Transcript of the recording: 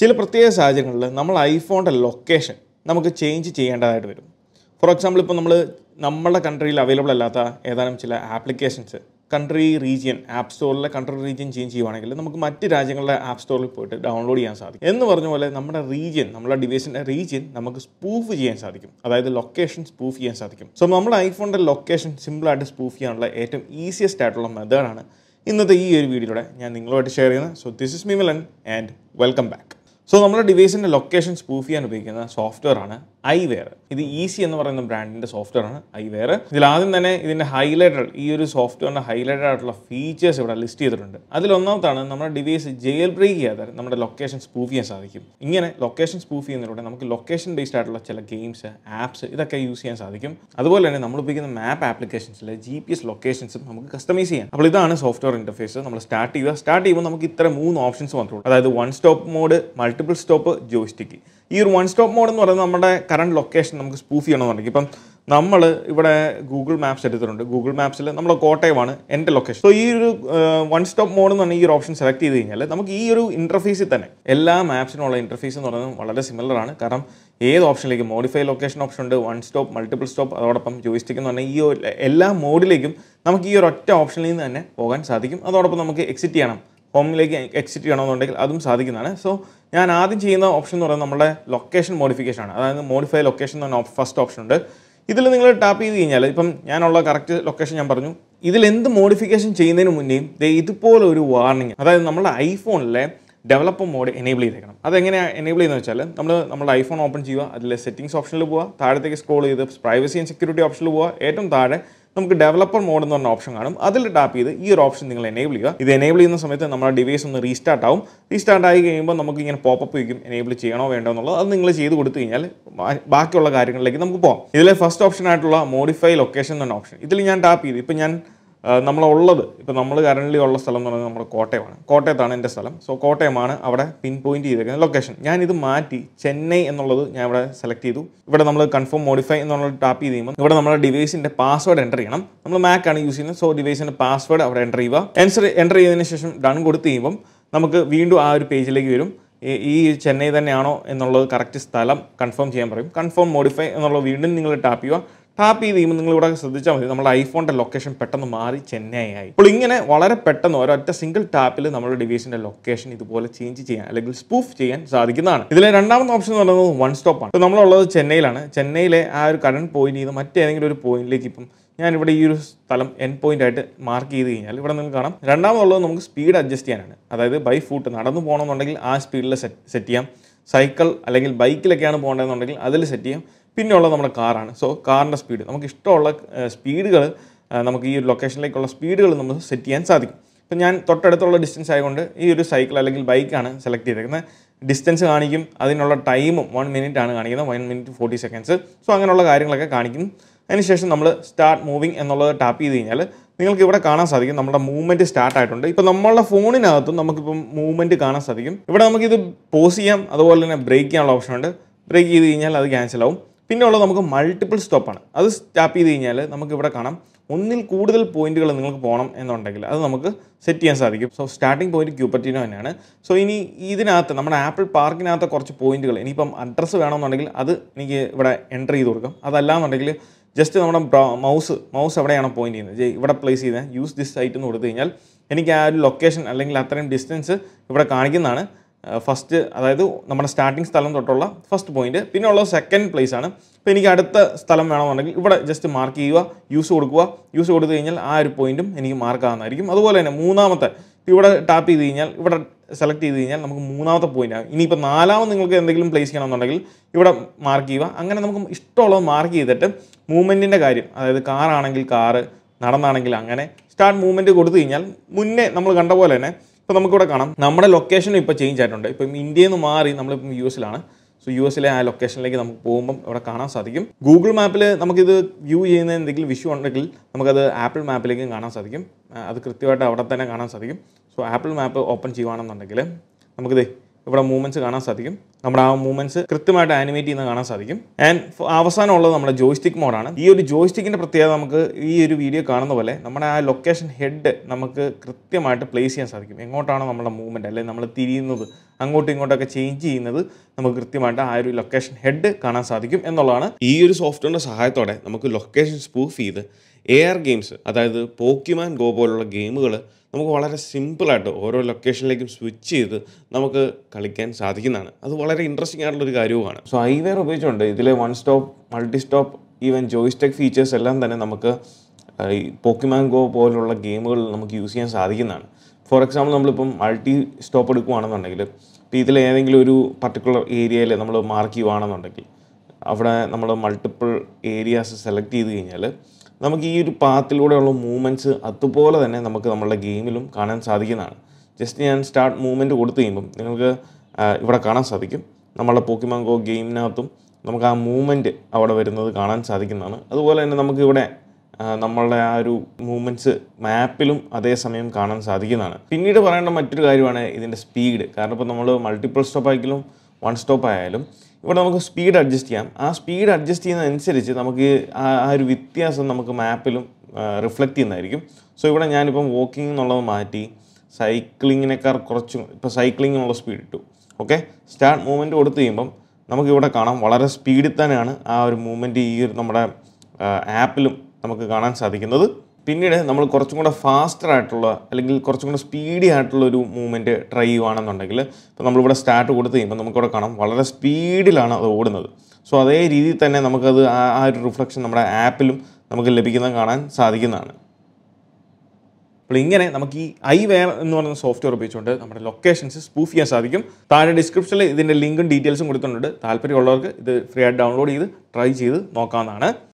ചില പ്രത്യേക സാഹചര്യങ്ങളിൽ നമ്മൾ ഐഫോണിന്റെ ലൊക്കേഷൻ നമുക്ക് ചേഞ്ച് ചെയ്യേണ്ടതായിട്ട് വരും. ഫോർ എക്സാമ്പിൾ ഇപ്പോൾ നമ്മൾ നമ്മുടെ കൺട്രിയിൽ അവൈലബിൾ അല്ലാത്ത ഏതാനും ചില ആപ്ലിക്കേഷൻസ് കൺട്രി റീജിയൻ ആപ്പ് സ്റ്റോറിലെ കൺട്രി റീജിയൻ ചേഞ്ച് ചെയ്യുവാണെങ്കിൽ നമുക്ക് മറ്റ് രാജ്യങ്ങളുടെ ആപ്പ് സ്റ്റോറിൽ പോയിട്ട് ഡൗൺലോഡ് ചെയ്യാൻ സാധിക്കും. എന്ന് പറഞ്ഞ പോലെ നമ്മുടെ റീജിയൻ നമ്മുടെ ഡിവൈസിന്റെ റീജിയൻ നമുക്ക് സ്പൂഫ് ചെയ്യാൻ സാധിക്കും. അതായത് ലൊക്കേഷൻ സ്പൂഫ് ചെയ്യാൻ സാധിക്കും. സോ നമ്മുടെ ഐഫോണിന്റെ ലൊക്കേഷൻ സിമ്പിളായിട്ട് സ്പൂഫ് ചെയ്യാനുള്ള ഏറ്റവും ഈസിയസ്റ്റ് ആയിട്ടുള്ള മെത്തേഡാണ് ഇന്നത്തെ ഈ ഒരു വീഡിയോയുടെ ഞാൻ നിങ്ങളുമായിട്ട് ഷെയർ ചെയ്യുന്നത്. So this is Mimalan and welcome back so നമ്മുടെ ഡിവൈസിന്റെ ലൊക്കേഷൻ സ്പൂഫ് ചെയ്യാൻ ഉപയോഗിക്കുന്ന സോഫ്റ്റ്വെയർ ആണ് ഐവെയർ. ഇത് ഈസി എന്ന് പറയുന്ന ബ്രാൻഡിന്റെ സോഫ്റ്റ്വെയർ ആണ് ഐവെയർ. ഇതിൽ ആദ്യം തന്നെ ഇതിന്റെ ഹൈലൈറ്റഡ് ഈ ഒരു സോഫ്റ്റ്വെയറിന്റെ ഹൈലൈറ്റഡ് ആയിട്ടുള്ള ഫീച്ചേഴ്സ് ഇവിടെ ലിസ്റ്റ് ചെയ്തിട്ടുണ്ട്. അതിലൊന്നാമത്താണ് നമ്മുടെ ഡിവൈസ് ജയിൽ ബ്രേക്ക് ചെയ്യാതെ നമ്മുടെ ലൊക്കേഷൻ സ്പൂഫ് ചെയ്യാൻ സാധിക്കും. ഇങ്ങനെ ലൊക്കേഷൻ സ്പൂഫ് ചെയ്യുന്നതിലൂടെ നമുക്ക് ലൊക്കേഷൻ ബേസ്ഡ് ആയിട്ടുള്ള ചില ഗെയിംസ് ആപ്സ് ഇതൊക്കെ യൂസ് ചെയ്യാൻ സാധിക്കും. അതുപോലെ തന്നെ നമ്മൾ ഉപയോഗിക്കുന്ന മാപ്പ് ആപ്ലിക്കേഷൻസിലെ ജി പി എസ് ലൊക്കേഷൻസും നമുക്ക് കസ്റ്റമൈസ് ചെയ്യാം. അപ്പോൾ ഇതാണ് സോഫ്റ്റ്വെയർ ഇന്റർഫേസ് നമ്മൾ സ്റ്റാർട്ട് ചെയ്യുക. സ്റ്റാർട്ട് ചെയ്യുമ്പോൾ നമുക്ക് ഇത്ര മൂന്ന് ഓപ്ഷൻസ് മാത്രമേ ഉള്ളൂ. അതായത് one stop mode multiple stop joystick ഈ ഒരു വൺ സ്റ്റോപ്പ് മോഡ് എന്ന് പറയുന്നത് നമ്മുടെ കറണ്ട് ലൊക്കേഷൻ നമുക്ക് സ്പൂഫ് ചെയ്യണമെന്നുണ്ടെങ്കിൽ ഇപ്പം നമ്മൾ ഇവിടെ ഗൂഗിൾ മാപ്സ് എടുത്തിട്ടുണ്ട്. ഗൂഗിൾ മാപ്സിൽ നമ്മുടെ കോട്ടയമാണ് എന്റെ ലൊക്കേഷൻ സോ ഈ ഒരു വൺ സ്റ്റോപ്പ് മോഡ് എന്ന് പറഞ്ഞാൽ ഈ ഒരു ഓപ്ഷൻ സെലക്ട് ചെയ്ത് കഴിഞ്ഞാൽ നമുക്ക് ഈ ഒരു ഇന്റർഫേസിൽ തന്നെ എല്ലാ മാപ്സിനുള്ള ഇന്റർഫേസ് എന്ന് പറയുന്നത് വളരെ സിമിലർ ആണ്. കാരണം ഏത് ഓപ്ഷനിലേക്ക് മോഡിഫൈ ലൊക്കേഷൻ ഓപ്ഷൻ ഉണ്ട് വൺ സ്റ്റോപ്പ് മൾട്ടിപ്പിൾ സ്റ്റോപ്പ് അതോടൊപ്പം ജോയിസ്റ്റിക് എന്ന് പറഞ്ഞാൽ ഈ എല്ലാ മോഡിലേക്കും നമുക്ക് ഈ ഒരു ഒറ്റ ഓപ്ഷനിൽ നിന്ന് തന്നെ പോകാൻ സാധിക്കും. അതോടൊപ്പം നമുക്ക് എക്സിറ്റ് ചെയ്യണം. ഹോമിലേക്ക് എക്സിറ്റ് ചെയ്യണമെന്നുണ്ടെങ്കിൽ അതും സാധിക്കുന്നതാണ്. സോ ഞാൻ ആദ്യം ചെയ്യുന്ന ഓപ്ഷൻ എന്ന് പറയുന്നത് നമ്മുടെ ലൊക്കേഷൻ മോഡിഫിക്കേഷൻ ആണ്. അതായത് മോഡിഫൈ ലൊക്കേഷൻ എന്ന് പറഞ്ഞ ഫസ്റ്റ് ഓപ്ഷൻ ഉണ്ട്. ഇതിൽ നിങ്ങൾ ടാപ്പ് ചെയ്ത് കഴിഞ്ഞാൽ ഇപ്പം ഞാനുള്ള കറക്റ്റ് ലൊക്കേഷൻ ഞാൻ പറഞ്ഞു. ഇതിൽ എന്ത് മോഡിഫിക്കേഷൻ ചെയ്യുന്നതിന് മുന്നേയും ഇതുപോലെ ഒരു വാർണിംഗ് അതായത് നമ്മുടെ ഐഫോണിലെ ഡെവലപ്പർ മോഡ് എനേബിൾ ചെയ്തേക്കണം. അതെങ്ങനെയാണ് എനേബിൾ ചെയ്യുന്നത് വെച്ചാൽ നമ്മൾ നമ്മുടെ ഐഫോൺ ഓപ്പൺ ചെയ്യുക അതിൽ സെറ്റിംഗ്സ് ഓപ്ഷനിൽ പോവുക താഴത്തേക്ക് സ്ക്രോൾ ചെയ്ത് പ്രൈവസി ആൻഡ് സെക്യൂരിറ്റി ഓപ്ഷനിൽ പോവുക ഏറ്റവും താഴെ നമുക്ക് ഡെവലപ്പർ മോഡ് എന്ന് പറഞ്ഞ ഓപ്ഷൻ കാണും. അതിൽ ടാപ്പ് ചെയ്ത് ഈ ഒരു ഓപ്ഷൻ നിങ്ങൾ എനേബിൾ ചെയ്യുക. ഇത് എനേബിൾ ചെയ്യുന്ന സമയത്ത് നമ്മുടെ ഡിവൈസ് ഒന്ന് റീസ്റ്റാർട്ട് ആവും. റീസ്റ്റാർട്ട് ആയി കഴിയുമ്പോൾ നമുക്ക് ഇങ്ങനെ പോപ്പപ്പ് വയ്ക്കും. എനേബിൾ ചെയ്യണോ വേണ്ടോ എന്നുള്ളത് അത് നിങ്ങൾ ചെയ്ത് കൊടുത്തു കഴിഞ്ഞാൽ ബാക്കിയുള്ള കാര്യങ്ങളിലേക്ക് നമുക്ക് പോകാം. ഇതിലെ ഫസ്റ്റ് ഓപ്ഷൻ ആയിട്ടുള്ള മോഡിഫൈ ലൊക്കേഷൻ എന്ന ഓപ്ഷൻ ഇതിൽ ഞാൻ ടാപ്പ് ചെയ്ത്. ഇപ്പം ഞാൻ നമ്മളുള്ളത് ഇപ്പോൾ നമ്മൾ കറന്റ് ഉള്ള സ്ഥലം എന്ന് പറയുന്നത് നമ്മുടെ കോട്ടയമാണ്. കോട്ടയത്താണ് എന്റെ സ്ഥലം. സോ കോട്ടയമാണ് അവിടെ പിൻ പോയിന്റ് ചെയ്തിരിക്കുന്നത്. ലൊക്കേഷൻ ഞാനിത് മാറ്റി ചെന്നൈ എന്നുള്ളത് ഞാൻ ഇവിടെ സെലക്ട് ചെയ്തു. ഇവിടെ നമ്മൾ കൺഫേം മോഡിഫൈ എന്നുള്ള ടാപ്പ് ചെയ്ത് കഴിയുമ്പോൾ ഇവിടെ നമ്മുടെ ഡിവൈസിന്റെ പാസ്വേഡ് എന്റർ ചെയ്യണം. നമ്മൾ മാക്ക് ആണ് യൂസ് ചെയ്യുന്നത്. സോ ഡിവൈസിന്റെ പാസ്വേഡ് അവിടെ എന്റർ ചെയ്യുക. എൻസർ എന്റർ ചെയ്തതിന് ശേഷം ഡൺ കൊടുത്ത് കഴിയുമ്പം നമുക്ക് വീണ്ടും ആ ഒരു പേജിലേക്ക് വരും. ഈ ചെന്നൈ തന്നെയാണോ എന്നുള്ളത് കറക്റ്റ് സ്ഥലം കൺഫേം ചെയ്യാൻ പറയും. കൺഫേം മോഡിഫൈ എന്നുള്ളത് വീണ്ടും നിങ്ങൾ ടാപ്പ് ചെയ്യുക. ടാപ്പ് ചെയ്ത് കഴിയുമ്പോൾ നിങ്ങൾ ഇവിടെ ശ്രദ്ധിച്ചാൽ മതി. നമ്മുടെ ഐഫോണിന്റെ ലൊക്കേഷൻ പെട്ടെന്ന് മാറി ചെന്നൈ ആയി. അപ്പോൾ ഇങ്ങനെ വളരെ പെട്ടെന്ന് ഒരൊറ്റ സിംഗിൾ ടാപ്പിൽ നമ്മുടെ ഡിവൈസിന്റെ ലൊക്കേഷൻ ഇതുപോലെ ചേഞ്ച് ചെയ്യാൻ അല്ലെങ്കിൽ സ്പൂഫ് ചെയ്യാൻ സാധിക്കുന്നതാണ്. ഇതിലെ രണ്ടാമത്തെ ഓപ്ഷൻ എന്ന് പറയുന്നത് വൺ സ്റ്റോപ്പ് ആണ്. ഇപ്പോൾ നമ്മളുള്ളത് ചെന്നൈയിലാണ്. ചെന്നൈയിലെ ആ ഒരു കറണ്ട് പോയിന്റ് ചെയ്ത് മറ്റേതെങ്കിലും ഒരു പോയിന്റിലേക്ക് ഇപ്പം ഞാൻ ഇവിടെ ഈ ഒരു സ്ഥലം എൻ പോയിന്റ് ആയിട്ട് മാർക്ക് ചെയ്ത് കഴിഞ്ഞാൽ ഇവിടെ നിങ്ങൾ കാണാം. രണ്ടാമതുള്ളത് നമുക്ക് സ്പീഡ് അഡ്ജസ്റ്റ് ചെയ്യാനാണ്. അതായത് ബൈ ഫൂട്ട് നടന്നു പോകണമെന്നുണ്ടെങ്കിൽ ആ സ്പീഡിൽ സെറ്റ് സെറ്റ് ചെയ്യാം. സൈക്കിൾ അല്ലെങ്കിൽ ബൈക്കിലൊക്കെയാണ് പോകേണ്ടതെന്നുണ്ടെങ്കിൽ അതിൽ സെറ്റ് ചെയ്യാം. പിന്നെ ഉള്ളത് നമ്മുടെ കാറാണ്. സോ കാറിന്റെ സ്പീഡ് നമുക്ക് ഇഷ്ടമുള്ള സ്പീഡുകൾ നമുക്ക് ഈ ഒരു ലൊക്കേഷനിലേക്കുള്ള സ്പീഡുകൾ നമ്മൾ സെറ്റ് ചെയ്യാൻ സാധിക്കും. ഇപ്പം ഞാൻ തൊട്ടടുത്തുള്ള ഡിസ്റ്റൻസ് ആയതുകൊണ്ട് ഈ ഒരു സൈക്കിൾ അല്ലെങ്കിൽ ബൈക്കാണ് സെലക്ട് ചെയ്തേക്കുന്നത്. ഡിസ്റ്റൻസ് കാണിക്കും അതിനുള്ള ടൈമും വൺ മിനിറ്റ് ആണ് കാണിക്കുന്നത്. One minute forty seconds so അങ്ങനെയുള്ള കാര്യങ്ങളൊക്കെ കാണിക്കും. അതിനുശേഷം നമ്മൾ സ്റ്റാർട്ട് മൂവിങ് എന്നുള്ളത് ടാപ്പ് ചെയ്ത് കഴിഞ്ഞാൽ നിങ്ങൾക്ക് ഇവിടെ കാണാൻ സാധിക്കും. നമ്മുടെ മൂവ്മെന്റ് സ്റ്റാർട്ട് ആയിട്ടുണ്ട്. ഇപ്പോൾ നമ്മളുടെ ഫോണിനകത്തും നമുക്കിപ്പം മൂവ്മെന്റ് കാണാൻ സാധിക്കും. ഇവിടെ നമുക്കിത് പോസ് ചെയ്യാം. അതുപോലെ തന്നെ ബ്രേക്ക് ചെയ്യാനുള്ള ഓപ്ഷൻ ഉണ്ട്. ബ്രേക്ക് ചെയ്ത് കഴിഞ്ഞാൽ അത് ക്യാൻസൽ ആവും. പിന്നെ ഉള്ളത് നമുക്ക് മൾട്ടിപ്പിൾ സ്റ്റോപ്പാണ് അത് സ്റ്റാപ്പ് ചെയ്ത് കഴിഞ്ഞാൽ നമുക്ക് ഇവിടെ കാണാം. ഒന്നിൽ കൂടുതൽ പോയിന്റുകൾ നിങ്ങൾക്ക് പോകണം എന്നുണ്ടെങ്കിൽ അത് നമുക്ക് സെറ്റ് ചെയ്യാൻ സാധിക്കും. സോ സ്റ്റാർട്ടിംഗ് പോയിന്റ് ക്യൂപ്പറ്റിനോ തന്നെയാണ്. സോ ഇനി ഇതിനകത്ത് നമ്മുടെ ആപ്പിൾ പാർക്കിനകത്ത് കുറച്ച് പോയിന്റുകൾ ഇനിയിപ്പം അഡ്രസ്സ് വേണമെന്നുണ്ടെങ്കിൽ അത് എനിക്ക് ഇവിടെ എന്റർ ചെയ്ത് കൊടുക്കാം. അതല്ലാന്നുണ്ടെങ്കിൽ ജസ്റ്റ് നമ്മുടെ മൗസ് മൗസ് എവിടെയാണ് പോയിന്റ് ചെയ്യുന്നത്. ഇവിടെ പ്ലേസ് ചെയ്യുന്നത്. യൂസ് ദിസ് സൈറ്റ് എന്ന് കൊടുത്തു കഴിഞ്ഞാൽ എനിക്ക് ആ ഒരു ലൊക്കേഷൻ അല്ലെങ്കിൽ അത്രയും ഡിസ്റ്റൻസ് ഇവിടെ കാണിക്കുന്നതാണ്. ഫസ്റ്റ് അതായത് നമ്മുടെ സ്റ്റാർട്ടിംഗ് സ്ഥലം തൊട്ടുള്ള ഫസ്റ്റ് പോയിന്റ് പിന്നെ ഉള്ളത് സെക്കൻഡ് പ്ലേസ് ആണ്. ഇപ്പോൾ എനിക്ക് അടുത്ത സ്ഥലം വേണമെന്നുണ്ടെങ്കിൽ ഇവിടെ ജസ്റ്റ് മാർക്ക് ചെയ്യുക യൂസ് കൊടുക്കുക. യൂസ് കൊടുത്തു കഴിഞ്ഞാൽ ആ ഒരു പോയിന്റും എനിക്ക് മാർക്ക് ആവുന്നതായിരിക്കും. അതുപോലെ തന്നെ മൂന്നാമത്തെ ഇവിടെ ടാപ്പ് ചെയ്ത് കഴിഞ്ഞാൽ ഇവിടെ സെലക്ട് ചെയ്ത് കഴിഞ്ഞാൽ നമുക്ക് മൂന്നാമത്തെ പോയിന്റ് ആകും ഇനിയിപ്പോൾ നാലാമത് നിങ്ങൾക്ക് എന്തെങ്കിലും പ്ലേസ് ചെയ്യണമെന്നുണ്ടെങ്കിൽ ഇവിടെ മാർക്ക് ചെയ്യുക. അങ്ങനെ നമുക്ക് ഇഷ്ടമുള്ളത് മാർക്ക് ചെയ്തിട്ട് മൂവ്മെന്റിന്റെ കാര്യം അതായത് കാറാണെങ്കിൽ കാറ് നടന്നാണെങ്കിൽ അങ്ങനെ സ്റ്റാർട്ട് മൂവ്മെന്റ് കൊടുത്തു കഴിഞ്ഞാൽ മുന്നേ നമ്മൾ കണ്ട പോലെ തന്നെ ഇപ്പോൾ നമുക്കിവിടെ കാണാം. നമ്മുടെ ലൊക്കേഷനും ഇപ്പോൾ ചേഞ്ച് ആയിട്ടുണ്ട്. ഇപ്പം ഇന്ത്യയിൽ നിന്ന് മാറി നമ്മളിപ്പം യു എസിലാണ് സോ യു എസിലെ ആ ലൊക്കേഷനിലേക്ക് നമുക്ക് പോകുമ്പം ഇവിടെ കാണാൻ സാധിക്കും. ഗൂഗിൾ മാപ്പിൽ നമുക്കിത് വ്യൂ ചെയ്യുന്ന എന്തെങ്കിലും വിഷു ഉണ്ടെങ്കിൽ നമുക്കത് ആപ്പിൾ മാപ്പിലേക്കും കാണാൻ സാധിക്കും. അത് കൃത്യമായിട്ട് അവിടെ തന്നെ കാണാൻ സാധിക്കും. സോ ആപ്പിൾ മാപ്പ് ഓപ്പൺ ചെയ്യുകയാണെന്നുണ്ടെങ്കിൽ നമുക്കിത് ഇവിടെ മൂവ്മെന്റ്സ് കാണാൻ സാധിക്കും. നമ്മുടെ ആ മൂവ്മെന്റ്സ് കൃത്യമായിട്ട് ആനിമേറ്റ് ചെയ്യുന്നത് കാണാൻ സാധിക്കും. ആൻഡ് അവസാനം ഉള്ളത് നമ്മുടെ ജോയ്സ്റ്റിക് മോഡാണ് ഈ ഒരു ജോയ്സ്റ്റിക്കിന്റെ പ്രത്യേകത നമുക്ക് ഈ ഒരു വീഡിയോ കാണുന്ന പോലെ നമ്മുടെ ആ ലൊക്കേഷൻ ഹെഡ് നമുക്ക് കൃത്യമായിട്ട് പ്ലേസ് ചെയ്യാൻ സാധിക്കും. എങ്ങോട്ടാണോ നമ്മുടെ മൂവ്മെന്റ് അല്ലെങ്കിൽ നമ്മൾ തിരിയുന്നത് അങ്ങോട്ടും ഇങ്ങോട്ടൊക്കെ ചേഞ്ച് ചെയ്യുന്നത് നമുക്ക് കൃത്യമായിട്ട് ആ ഒരു ലൊക്കേഷൻ ഹെഡ് കാണാൻ സാധിക്കും എന്നുള്ളതാണ്. ഈ ഒരു സോഫ്റ്റ്വെയറിന്റെ സഹായത്തോടെ നമുക്ക് ലൊക്കേഷൻ സ്പൂഫ് ചെയ്ത് എ ആർ ഗെയിംസ് അതായത് പോക്കിമാൻ ഗോ പോലുള്ള ഗെയിമുകൾ നമുക്ക് വളരെ സിമ്പിളായിട്ട് ഓരോ ലൊക്കേഷനിലേക്കും സ്വിച്ച് ചെയ്ത് നമുക്ക് കളിക്കാൻ സാധിക്കുന്നതാണ്. അത് വളരെ ഇൻട്രസ്റ്റിംഗ് ആയിട്ടുള്ളൊരു കാര്യവുമാണ്. സോ ഐവെയർ ഉപയോഗിച്ചുകൊണ്ട് ഇതിലെ one stop multi stop even joystick features എല്ലാം തന്നെ നമുക്ക് ഈ പോക്കിമാൻ ഗോ പോലുള്ള ഗെയിമുകൾ നമുക്ക് യൂസ് ചെയ്യാൻ സാധിക്കുന്നതാണ്. ഫോർ എക്സാമ്പിൾ നമ്മളിപ്പം മൾട്ടി സ്റ്റോപ്പ് എടുക്കുകയാണെന്നുണ്ടെങ്കിൽ ഇപ്പോൾ ഇതിൽ ഏതെങ്കിലും ഒരു പർട്ടിക്കുലർ ഏരിയയിൽ നമ്മൾ മാർക്ക് ചെയ്യുകയാണെന്നുണ്ടെങ്കിൽ അവിടെ നമ്മൾ മൾട്ടിപ്പിൾ ഏരിയാസ് സെലക്ട് ചെയ്ത് കഴിഞ്ഞാൽ നമുക്ക് ഈ ഒരു പാത്തിലൂടെയുള്ള മൂവ്മെന്റ്സ് അതുപോലെ തന്നെ നമുക്ക് നമ്മളുടെ ഗെയിമിലും കാണാൻ സാധിക്കുന്നതാണ്. ജസ്റ്റ് ഞാൻ സ്റ്റാർട്ട് മൂവ്മെന്റ് കൊടുത്തു കഴിയുമ്പം നിങ്ങൾക്ക് ഇവിടെ കാണാൻ സാധിക്കും. നമ്മളുടെ പോക്കിമാങ്കോ ഗെയിമിനകത്തും നമുക്ക് ആ മൂവ്മെന്റ് അവിടെ വരുന്നത് കാണാൻ സാധിക്കുന്നതാണ്. അതുപോലെ തന്നെ നമുക്കിവിടെ നമ്മളുടെ ആ ഒരു മൂവ്മെന്റ്സ് മാപ്പിലും അതേസമയം കാണാൻ സാധിക്കുന്നതാണ്. പിന്നീട് പറയേണ്ട മറ്റൊരു കാര്യമാണ് ഇതിന്റെ സ്പീഡ് കാരണം ഇപ്പോൾ നമ്മൾ മൾട്ടിപ്പിൾ സ്റ്റോപ്പ് ആയാലും വൺ സ്റ്റോപ്പ് ആയാലും ഇവിടെ നമുക്ക് സ്പീഡ് അഡ്ജസ്റ്റ് ചെയ്യാം. ആ സ്പീഡ് അഡ്ജസ്റ്റ് ചെയ്യുന്നതനുസരിച്ച് നമുക്ക് ആ ഒരു വ്യത്യാസം നമുക്ക് മാപ്പിലും റിഫ്ലക്റ്റ് ചെയ്യുന്നതായിരിക്കും. സോ ഇവിടെ ഞാനിപ്പം വാക്കിംഗ് എന്നുള്ളത് മാറ്റി സൈക്ലിങ്ങിനേക്കാൾ കുറച്ച് ഇപ്പോൾ സൈക്ലിങ്ങിനുള്ള സ്പീഡ് ഇട്ടു. ഓക്കെ സ്റ്റാർട്ട് മൂവ്മെന്റ് കൊടുത്തു കഴിയുമ്പം നമുക്കിവിടെ കാണാം വളരെ സ്പീഡിൽ തന്നെയാണ് ആ ഒരു മൂവ്മെന്റ് ഈ ഒരു നമ്മുടെ ആപ്പിലും നമുക്ക് കാണാൻ സാധിക്കുന്നത്. പിന്നീട് നമ്മൾ കുറച്ചും കൂടെ ഫാസ്റ്റർ ആയിട്ടുള്ള അല്ലെങ്കിൽ കുറച്ചും കൂടെ സ്പീഡി ആയിട്ടുള്ള ഒരു മൂവ്മെന്റ് ട്രൈ ചെയ്യുവാണെന്നുണ്ടെങ്കിൽ ഇപ്പോൾ നമ്മളിവിടെ സ്റ്റാർട്ട് കൊടുത്ത് കഴിയുമ്പോൾ നമുക്കിവിടെ കാണാം വളരെ സ്പീഡിലാണ് അത് ഓടുന്നത്. സോ അതേ രീതിയിൽ തന്നെ നമുക്കത് ആ ഒരു റിഫ്ലക്ഷൻ നമ്മുടെ ആപ്പിലും നമുക്ക് ലഭിക്കുന്നത് കാണാൻ സാധിക്കുന്നതാണ്. അപ്പോൾ ഇങ്ങനെ നമുക്ക് ഈ ഐ വെയർ എന്ന് പറയുന്ന സോഫ്റ്റ്വെയർ ഉപയോഗിച്ചുകൊണ്ട് നമ്മുടെ ലൊക്കേഷൻസ് സ്പൂഫ് ചെയ്യാൻ സാധിക്കും. താഴെ ഡിസ്ക്രിപ്ഷനിൽ ഇതിന്റെ ലിങ്കും ഡീറ്റെയിൽസും കൊടുത്തിട്ടുണ്ട്. താല്പര്യമുള്ളവർക്ക് ഇത് ഫ്രീ ആയിട്ട് ഡൗൺലോഡ് ചെയ്ത് ട്രൈ ചെയ്ത് നോക്കാവുന്നതാണ്.